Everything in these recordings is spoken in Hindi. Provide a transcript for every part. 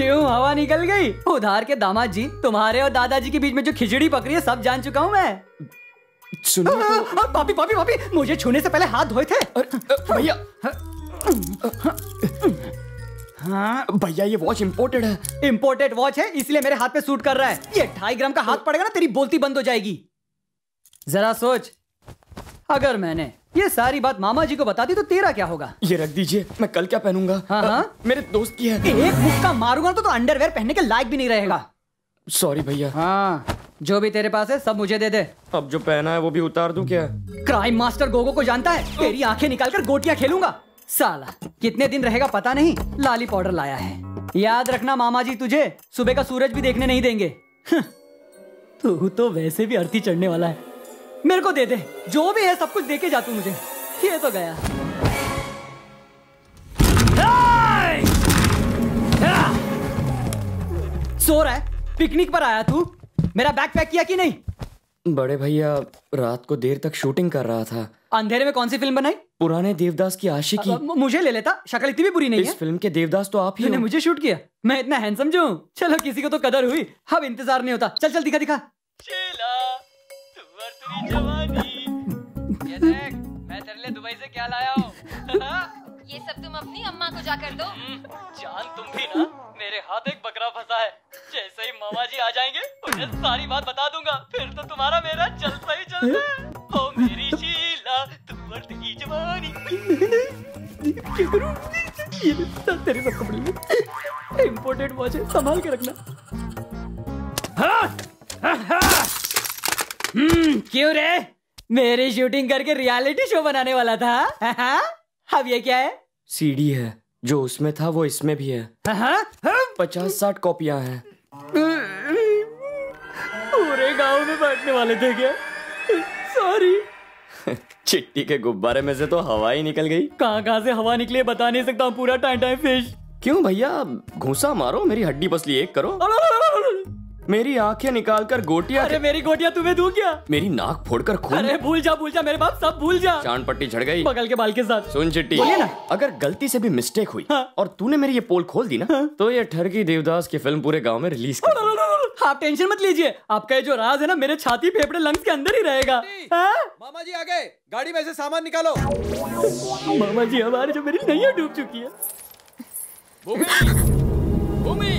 क्यों? हवा निकल गई। उधार के दामाद जी तुम्हारे और दादाजी के बीच में जो खिचड़ी पकड़ी है सब जान चुका हूँ मैं। सुनिए तो- पापी पापी पापी मुझे छूने से पहले हाथ धोए थे। भैया। हाँ भैया ये वॉच इम्पोर्टेड है। इम्पोर्टेड वॉच है इसलिए मेरे हाथ पे सूट कर रहा है। ये ढाई ग्राम का हाथ पड़ेगा ना तेरी बोलती बंद हो जाएगी। जरा सोच अगर मैंने ये सारी बात मामा जी को बता दी तो तेरा क्या होगा? ये रख दीजिए मैं कल क्या पहनूँगा? हाँ, हाँ। मेरे दोस्त की है। एक मुक्का मारूँगा तो, तो अंडरवेयर पहनने के लायक भी नहीं रहेगा। सॉरी भैया। हाँ जो भी तेरे पास है सब मुझे दे दे। अब जो पहना है वो भी उतार दूँ क्या? क्राइम मास्टर गोगो को जानता है। तेरी आँखें निकालकर गोटियाँ खेलूँगा। साला कितने दिन रहेगा पता नहीं? लाली पाउडर लाया है। याद रखना मामा जी तुझे सुबह का सूरज भी देखने नहीं देंगे। तू तो वैसे भी अर्थी चढ़ने वाला है। मेरे को दे दे। जो भी है सब कुछ दे के जा तू मुझे। ये तो गया। सो रहा है? पिकनिक पर आया तू? मेरा बैग पैक किया कि नहीं? बड़े भैया रात को देर तक शूटिंग कर रहा था। अंधेरे में कौन सी फ़िल्म बनाई? पुराने देवदास की आशिकी। अब मुझे ले लेता। शक्ल इतनी भी बुरी नहीं इस है। फ़िल्म के देवदास तो आप ही हो। मुझे शूट किया। मैं इतना हैंडसम जो हूँ। चलो किसी को तो कदर हुई। अब इंतज़ार नहीं होता। चल चल दिखा दिखा। ये देख मैं तेरे लिए दुबई से क्या लाया हूँ ये सब तुम अपनी अम्मा को जाकर दो जान तुम भी ना मेरे हाथ एक बकरा फंसा है जैसे ही मामा जी आ जाएँगे उन्हें सारी बात बता दूँगा फिर तो तुम्हारा मेरा चलता ही चलता है ओ मेरी शीला तू बढ़ती जवानी क्या करूँ ये सब तेरे सब कपड़े इम्पोर्टेड वॉच है संभाल के रखना हम्म क्यों रे? मेरी शूटिंग करके रियलिटी शो बनाने वाला था। हाँ? अब ये क्या है? सीडी है। जो उसमें था वो इसमें भी है। हाँ? हाँ? पचास साठ कॉपियाँ हैं। पूरे गाँव में बैठने वाले थे क्या? सॉरी चिट्टी के गुब्बारे में से तो हवा ही निकल गई। कहाँ कहाँ से हवा निकली बता नहीं सकता हूँ पूरा टाइम टाइम फ़िश क्यों भैया? घूसा मारो मेरी हड्डी पसली एक करो। मेरी आँखें निकाल कर गोटियाँ अरे मेरी गोटिया तुम्हें दूँ क्या? मेरी नाक फोड़कर खून अरे भूल जा भूल जा मेरे बाप सब भूल जा। चाँद पट्टी झड़ गई। बगल के बाल के साथ। सुन चिट्टी बोलिए ना। अगर गलती से भी मिस्टेक हुई हाँ। और तूने मेरी ये पोल खोल दी ना तो ये ठरकी देवदास की फ़िल्म पूरे गाँव में रिलीज़ कर आप टेंशन मत लीजिए। आपका ये जो राज है ना मेरे छाती फेफड़े लंग्स के अंदर ही रहेगा। हाँ? मामा जी आ गए। गाड़ी में से सामान निकालो। मामा जी हमारी जो मेरी नैया डूब चुकी है। भूमि भूमि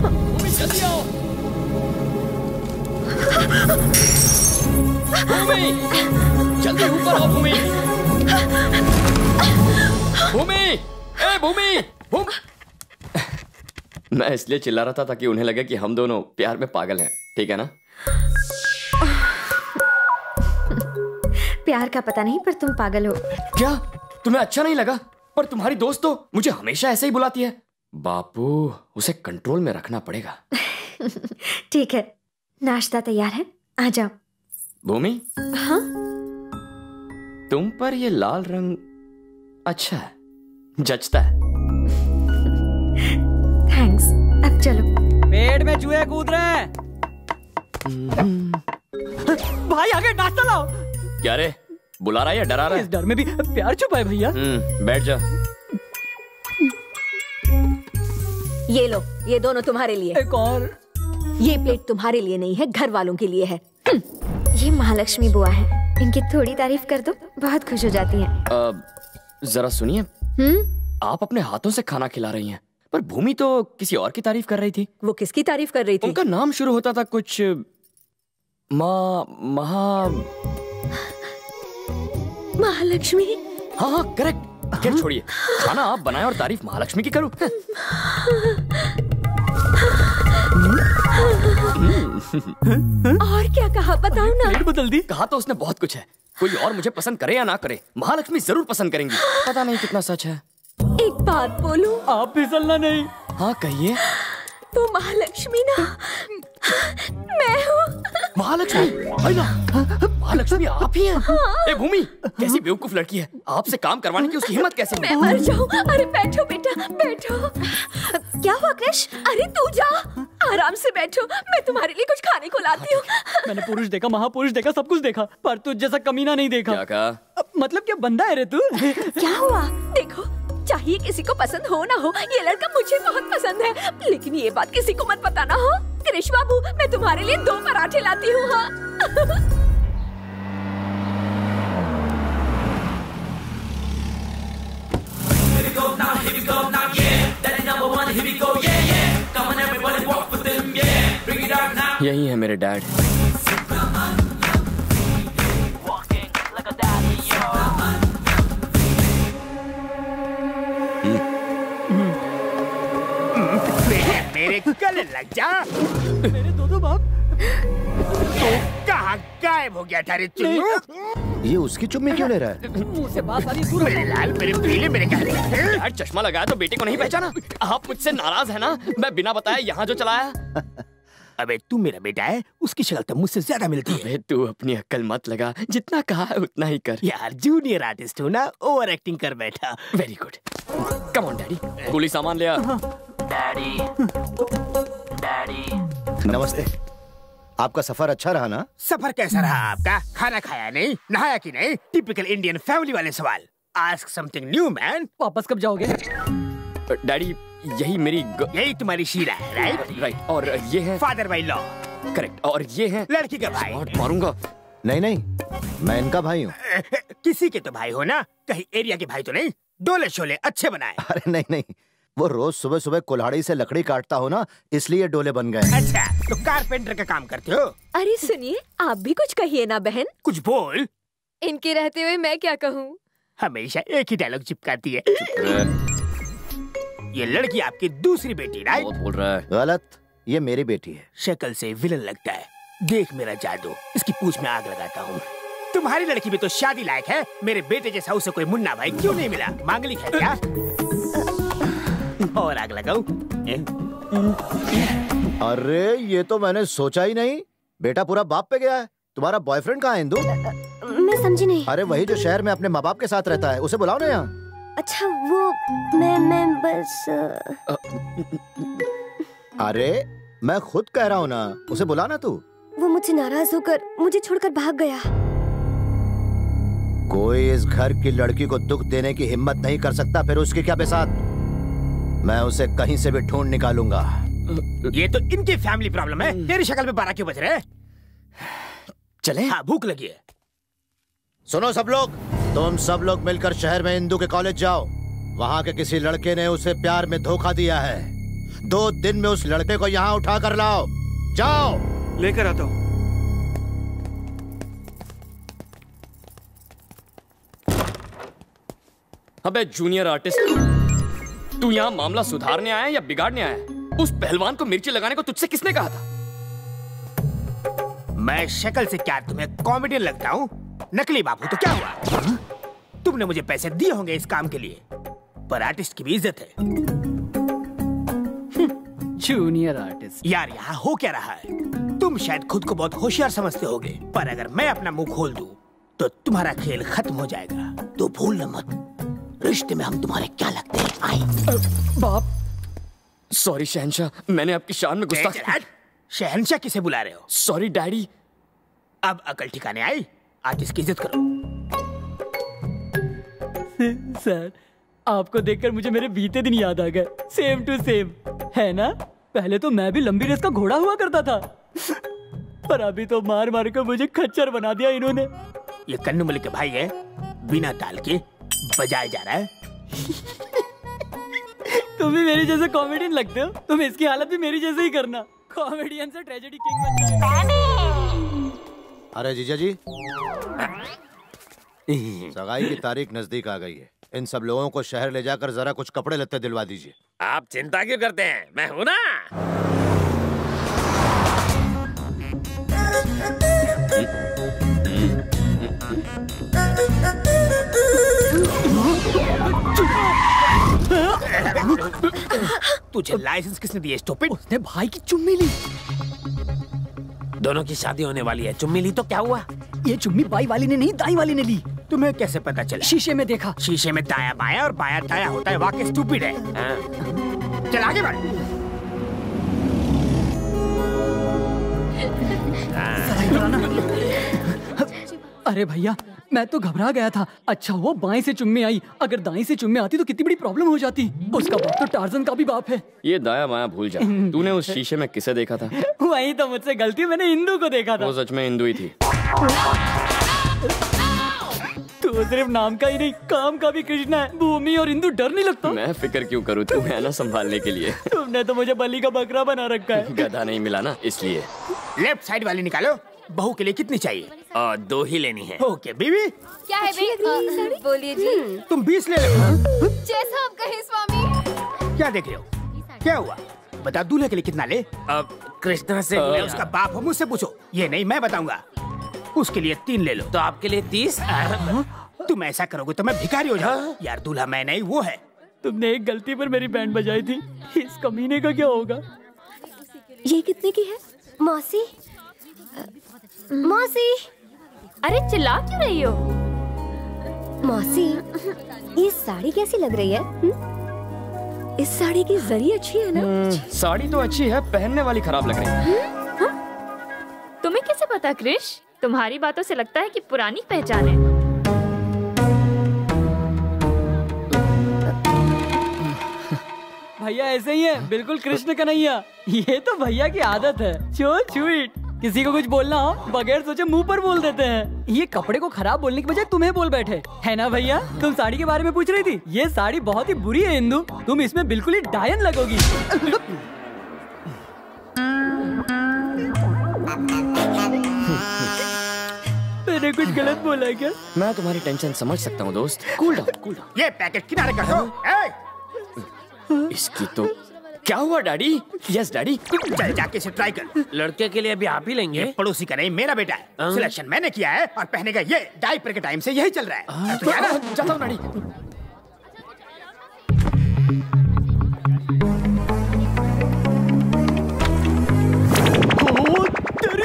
भूमि जल्दी आओ। भूमि। जल्दी ऊपर आओ भूमि। भूमि! ए भूमि! भूमि मैं इसलिए चिल्ला रहा था ताकि उन्हें लगे कि हम दोनों प्यार में पागल हैं ठीक है ना? प्यार का पता नहीं पर तुम पागल हो। क्या? तुम्हें अच्छा नहीं लगा? पर तुम्हारी दोस्त तो मुझे हमेशा ऐसे ही बुलाती है। बापू उसे कंट्रोल में रखना पड़ेगा। ठीक है नाश्ता तैयार है? आ जाओ। भूमि? हाँ? तुम पर ये लाल रंग अच्छा है जचता है। थैंक्स अब चलो। पेट में चूहे कूद रहे हैं। भाई आगे नाश्ता लाओ। क्या रे? बुला रहा है या डरा रहा है? इस डर में भी प्यार छुपा है भैया। हम्म, बैठ जा। ये लो ये दोनों तुम्हारे लिए। एक और। ये प्लेट तुम्हारे लिए नहीं है घर वालों के लिए है। ये महालक्ष्मी बुआ है। इनकी थोड़ी तारीफ़ कर दो बहुत खुश हो जाती है। जरा सुनिए। हम्म? आप अपने हाथों से खाना खिला रही हैं पर भूमि तो किसी और की तारीफ़ कर रही थी। वो किसकी तारीफ़ कर रही थी? उनका नाम शुरू होता था कुछ माँ महा महालक्ष्मी? हाँ हाँ करेक्ट। छोड़िए। खाना आप बनाए और तारीफ़ महालक्ष्मी की करूँ। और क्या कहा? बताओ ना। बदल दी। कहा तो उसने बहुत कुछ है। कोई और मुझे पसंद करे या ना करे महालक्ष्मी ज़रूर पसंद करेंगी। पता नहीं कितना सच है। एक बात बोलूँ? आप फिसलना नहीं। हाँ कहिए। वो महालक्ष्मी ना मैं हूँ। महालक्ष्मी महालक्ष्मी आप ही हैं। ए भूमि कैसी बेवकूफ़ लड़की है। आपसे काम करवाने की उसकी हिम्मत कैसे मैं मर जाऊँ। अरे बैठो बेटा बैठो। क्या हुआ कृष? अरे तू जा। आराम से बैठो। मैं तुम्हारे लिए कुछ खाने को लाती हूँ। मैंने पुरुष देखा महापुरुष देखा सब कुछ देखा पर तुझ जैसा कमीना नहीं देखा। क्या कहा? अब मतलब क्या बंदा है रे तू? क्या हुआ? देखो चाहिए किसी को पसंद हो ना हो ये लड़का मुझे बहुत पसंद है। लेकिन ये बात किसी को मत बताना हो? कृष बाबू मैं तुम्हारे लिए दो पराठे लाती हूँ हाँ? यही है मेरे डैड। मेरे गले लग जा मेरे दोनों बाप। तू कहाँ गायब हो गया था रे चुन्नू? ये उसकी चुम्मी क्यों ले रहा है? मुँह से बात सारी दूर मेरे लाल मेरे पीले मेरे काले। डैड चश्मा लगाया तो बेटे को नहीं पहचाना? आप मुझसे नाराज़ है ना? मैं बिना बताए यहाँ जो चलाया। अबे तू मेरा बेटा है उसकी शक्ल तो मुझसे ज़्यादा मिलती है। अबे तू अपनी अक्ल मत लगा जितना कहा है उतना ही कर। यार जूनियर आर्टिस्ट हो ना ओवर एक्टिंग कर बैठा। Very good come on daddy गोली सामान ले आ। नमस्ते। आपका सफ़र अच्छा रहा ना? सफ़र कैसा रहा आपका? खाना खाया नहीं नहाया कि नहीं? टिपिकल इंडियन फैमिली वाले सवाल। आस्क समथिंग न्यू मैन वापस कब जाओगे? डैडी यही मेरी ग... यही तुम्हारी शीला है राइट राइट और ये है फादर बाई लॉ करेक्ट और ये है लड़की का भाई. और मारूँगा। नहीं नहीं मैं इनका भाई हूँ। किसी के तो भाई हो ना? कहीं एरिया के भाई तो नहीं? डोले शोले अच्छे बनाए. अरे नहीं नहीं वो रोज सुबह सुबह कुल्हाड़ी से लकड़ी काटता हो ना इसलिए डोले बन गए अच्छा तो कारपेंटर का काम करते हो? अरे सुनिए आप भी कुछ कहिए ना बहन। कुछ बोल। इनके रहते हुए मैं क्या कहूँ? हमेशा एक ही डायलॉग चिपकाती है। ये लड़की आपकी दूसरी बेटी राइट बोल रहा है। गलत। ये मेरी बेटी है। शक्ल से विलन लगता है। देख मेरा जादू। इसकी पूछ में आग लगाता हूँ। तुम्हारी लड़की भी तो शादी लायक है। मेरे बेटे जैसा उसे कोई मुन्ना भाई क्यों नहीं मिला? मांगलिक है क्या? और आग लगाऊ? अरे ये तो मैंने सोचा ही नहीं। बेटा पूरा बाप पे गया है। तुम्हारा बॉयफ्रेंड कहाँ है इंदु? मैं समझी नहीं। अरे वही जो शहर में अपने माँ बाप के साथ रहता है उसे बुलाओ ना यहाँ। अच्छा वो मैं मैं बस अरे मैं खुद कह रहा हूँ ना उसे बुला ना तू। वो मुझसे नाराज़ होकर मुझे छोड़कर भाग गया। कोई इस घर की लड़की को दुख देने की हिम्मत नहीं कर सकता फिर उसके क्या बेसात? मैं उसे कहीं से भी ढूंढ निकालूँगा। ये तो इनकी फैमिली प्रॉब्लम है। तेरी शक्ल में बारह क्यों बज रहे चले। हाँ भूख लगी है। सुनो सब लोग। तुम सब लोग मिलकर शहर में इंदू के कॉलेज जाओ। वहाँ के किसी लड़के ने उसे प्यार में धोखा दिया है। दो दिन में उस लड़के को यहाँ उठा कर लाओ। जाओ। लेकर आता हूँ। अबे जूनियर आर्टिस्ट तू यहाँ मामला सुधारने आया या बिगाड़ने आया उस पहलवान को मिर्ची लगाने को तुझसे किसने कहा था? मैं शक्ल से क्या तुम्हें कॉमेडियन लगता हूँ? नकली बाबू तो क्या हुआ? तुमने मुझे पैसे दिए होंगे इस काम के लिए। पर आर्टिस्ट की भी इज़्ज़त है। Junior artist. यार यहाँ हो क्या रहा है? तुम शायद खुद को बहुत होशियार समझते होगे पर अगर मैं अपना मुँह खोल दूँ तो तुम्हारा खेल खत्म हो जाएगा। तो भूलना मत। रिश्ते में हम तुम्हारे क्या लगते हैं? आई बाप। सॉरी शहनशाह। मैंने आपकी शान में गुस्सा शहनशाह किसे बुला रहे हो? Sorry daddy. अब अकल ठिकाने आई? आर्टिस्ट की इज़्ज़त करो। सर आपको देखकर मुझे मेरे बीते दिन याद आ गए। सेम टू सेम है ना? पहले तो मैं भी लंबी रेस का घोड़ा हुआ करता था। पर अभी तो मार मार कर मुझे खच्चर बना दिया इन्होंने। ये कन्नू मलिक के भाई है। बिना ताल के बजाया जा रहा है। तुम भी मेरे जैसे कॉमेडियन लगते हो। तुम इसकी हालत भी मेरी जैसे ही करना। कॉमेडियन से ट्रेजेडी किंग बन जाएगा। अरे जीजा जी। सगाई की तारीख नज़दीक आ गई है। इन सब लोगों को शहर ले जाकर जरा कुछ कपड़े लत्ते दिलवा दीजिए। आप चिंता क्यों करते हैं? मैं हूँ ना। तुझे लाइसेंस किसने दिया स्टूपिड? उसने भाई की चुम्मी ली। दोनों की शादी होने वाली है। चुम्मी ली तो क्या हुआ? ये चुम्मी बाई वाली ने नहीं दाई वाली ने ली। तुम्हें कैसे पता चला? शीशे में देखा। शीशे में दाया बाया और बाया दाया होता है वाकई स्टूपिड है। हाँ। चल आगे बढ़। अरे भैया मैं तो घबरा गया था। अच्छा वो बाएँ से चुम्मे आई। अगर दाएँ से चुम्मे आती तो कितनी बड़ी प्रॉब्लम हो जाती। उसका बाप तो टार्जन का भी बाप है। ये दाया माया भूल जा। तूने उस शीशे में किसे देखा था? वही तो मुझसे गलती मैंने हिंदू को देखा था। वो सच में हिंदू ही थी। तो सिर्फ़ नाम का ही नहीं काम का भी कृष्णा है। भूमि और इंदू डर नहीं लगता। मैं फ़िक्र क्यों करूँ तू है ना संभालने के लिए? तुमने तो मुझे बलि का बकरा बना रखा है। गधा नहीं मिला ना इसलिए। लेफ़्ट साइड वाली निकालो। बहू के लिए कितनी चाहिए? और दो ही लेनी है। ओके बीवी। क्या है बे बोलिए जी। तुम बीस ले लो जैसा आप कहे स्वामी। क्या देख रहे हो? क्या हुआ? बता दूल्हे के लिए कितना ले? अब कृष्णा से मैं उसका बाप हूँ मुझसे पूछो। ये नहीं मैं बताऊँगा। उसके लिए तीन ले लो। तो आपके लिए तीस? तुम ऐसा करोगे तो मैं भिखारी हो जाऊँ। यार दूल्हा मैं नहीं वो है। तुमने एक गलती पर मेरी बैंड बजाई थी। इस कमीने का क्या होगा? ये कितने की है? मौसी? मौसी? अरे चिल्ला क्यों रही हो? मौसी ये साड़ी कैसी लग रही है? हुँ? इस साड़ी की जरी अच्छी है ना? साड़ी तो अच्छी है पहनने वाली खराब लग रही है। तुम्हें कैसे पता क्रिश तुम्हारी बातों से लगता है कि पुरानी पहचान है। भैया ऐसे ही है। बिल्कुल कृष्ण कन्हैया। ये तो भैया की आदत है। चो स्वीट किसी को कुछ बोलना हो बगैर सोचे मुँह पर बोल देते हैं। ये कपड़े को खराब बोलने की बजाय तुम्हें बोल बैठे। है ना भैया? तुम साड़ी के बारे में पूछ रही थी? ये साड़ी बहुत ही बुरी है हिंदू तुम इसमें बिल्कुल ही डायन लगोगी। मैंने कुछ गलत बोला क्या? मैं तुम्हारी टेंशन समझ सकता हूँ दोस्त। कूल डाउन कूल डाउन ये पैकेट किनारे कर दो ए! इसकी तो क्या हुआ डैडी? Yes daddy. चल जाके इसे ट्राई कर। लड़के के लिए अभी आप ही लेंगे। पड़ोसी का नहीं मेरा बेटा है। सिलेक्शन मैंने किया है और पहनेगा ये डायपर के टाइम से यही चल रहा है। तो यार जाता डैडी।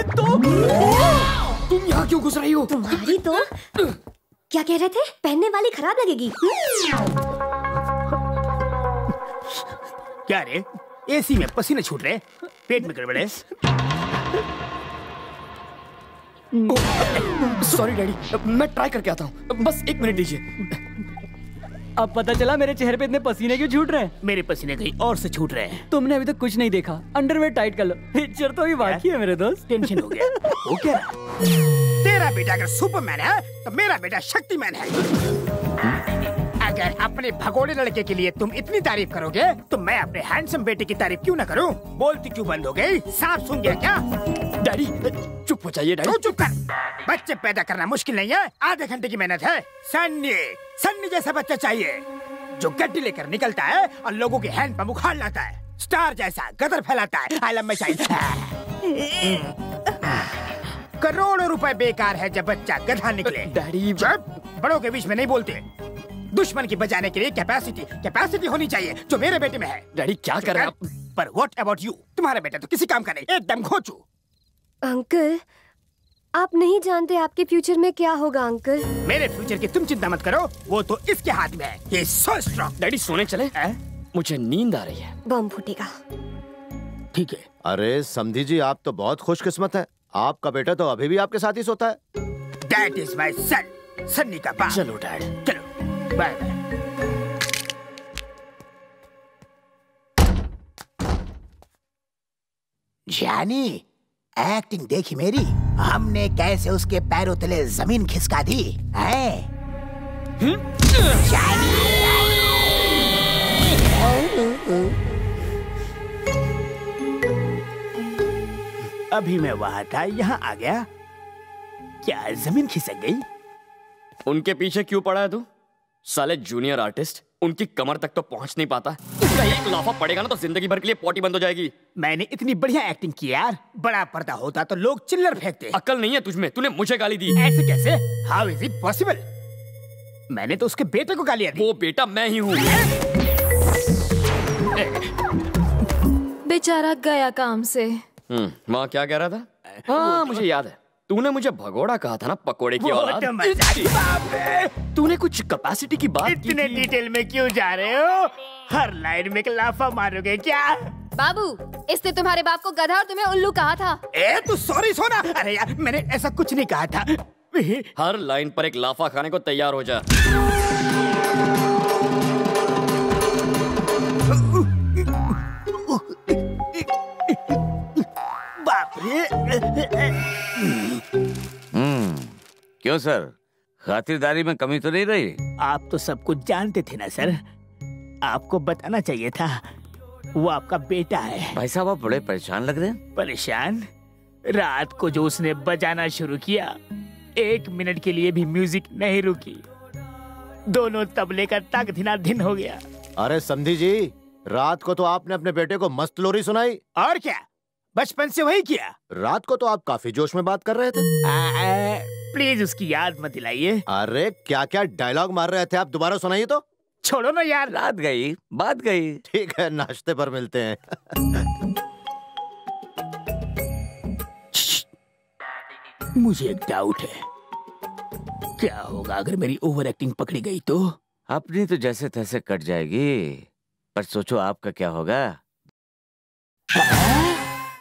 तो तुम यहाँ क्यों घुस रही हो? तुम्हारी तो क्या कह रहे थे? पहनने वाली खराब लगेगी। क्या रे? एसी में पसीने छूट रहे पेट में गड़बड़े सॉरी डैडी मैं ट्राई करके आता हूँ। बस एक मिनट दीजिए। अब पता चला मेरे चेहरे पे इतने पसीने क्यों छूट रहे हैं? मेरे पसीने कहीं और से छूट रहे हैं। तुमने अभी तक कुछ नहीं देखा। अंडरवेयर टाइट कर लो। पिक्चर तो अभी बाकी है मेरे दोस्त। टेंशन हो गया। हो क्या? तेरा बेटा अगर सुपरमैन है तो मेरा बेटा शक्तिमैन है। अगर अपने भगोड़े लड़के के लिए तुम इतनी तारीफ़ करोगे? तो मैं अपने हैंडसम बेटे की तारीफ़ क्यों ना करूँ? बोलती क्यों बंद हो गई? सांप सुन गया क्या? डैडी चुप हो जाइए तू डैडी चुप कर। बच्चे पैदा करना मुश्किल नहीं है। आधे घंटे की मेहनत है। सन्नी सन्नी जैसा बच्चा चाहिए। जो गड्डी लेकर निकलता है और लोगों के हैंड पंप उखाड़ लाता है। स्टार जैसा गदर फैलाता है। आई लव माय चाइल्ड करोड़ों रुपए बेकार है जब बच्चा गधा निकले। डैडी। बड़ों के बीच में नहीं बोलते। दुश्मन की बजाने के लिए कैपेसिटी कैपेसिटी होनी चाहिए जो मेरे बेटे में है। डैडी क्या कर रहे हैं आप? पर व्हाट अबाउट यू तुम्हारा बेटा तो किसी काम का नहीं एकदम खोचू अंकल आप नहीं जानते आपके फ्यूचर में क्या होगा अंकल। मेरे फ्यूचर की तुम चिंता मत करो वो तो इसके हाथ में है। ये सो स्ट्रॉन्ग डैडी सोने चले। मुझे नींद आ रही है। बम फूटेगा। ठीक है। अरे समधी जी आप तो बहुत खुशकिस्मत है। आपका बेटा तो अभी भी आपके साथ ही सोता है। That is my son Sunny का बाप। चलो डैड चलो। बाय बाय जानी एक्टिंग देखी मेरी? हमने कैसे उसके पैरों तले ज़मीन खिसका दी? है? अभी मैं वहाँ था यहाँ आ गया। क्या ज़मीन खिसक गई? उनके पीछे क्यों पड़ा है तू? साले जूनियर आर्टिस्ट उनकी कमर तक तो पहुँच नहीं पाता। उसका एक लाफा पड़ेगा ना तो ज़िंदगी भर के लिए पोटी बंद हो जाएगी। मैंने इतनी बढ़िया एक्टिंग की यार। बड़ा पर्दा होता तो लोग चिल्लर फेंकते। अकल नहीं है तुझमें तूने मुझे गाली दी। ऐसे कैसे? हाउ इज़ इट पॉसिबल मैंने तो उसके बेटे को गालियाँ दी। वो बेटा मैं ही। हूँ? बेचारा गया काम से। हम्म, माँ क्या कह रहा था? हाँ। मुझे याद है। तूने मुझे भगोड़ा कहा था ना पकोड़े की औलाद? तो। तूने कुछ कैपेसिटी की बात इतने डिटेल में क्यों जा रहे हो? हर लाइन में लाफा मारोगे क्या? बाबू इसने तुम्हारे बाप को गधा और तुम्हें उल्लू कहा था। ए तू सॉरी सोना। अरे यार मैंने ऐसा कुछ नहीं कहा था। हर लाइन पर एक लाफा खाने को तैयार हो जा। क्यों सर? खातिरदारी में कमी तो नहीं रही? आप तो सब कुछ जानते थे ना सर। आपको बताना चाहिए था वो आपका बेटा है। भाई साहब आप बड़े परेशान लग रहे हैं। परेशान? रात को जो उसने बजाना शुरू किया एक मिनट के लिए भी म्यूज़िक नहीं रुकी। दोनों तबले का तक धिना दिन हो गया। अरे समधी जी रात को तो आपने अपने बेटे को मस्त लोरी सुनाई। और क्या? बचपन से वही किया। रात को तो आप काफ़ी जोश में बात कर रहे थे। आ, प्लीज़ उसकी याद मत दिलाइए। अरे क्या क्या डायलॉग मार रहे थे आप? दोबारा सुनाइए तो। छोड़ो ना यार। रात गई बात गई। ठीक है नाश्ते पर मिलते हैं। मुझे एक डाउट है। क्या होगा अगर मेरी ओवर एक्टिंग पकड़ी गई तो? अपनी तो जैसे तैसे कट जाएगी पर सोचो आपका क्या होगा।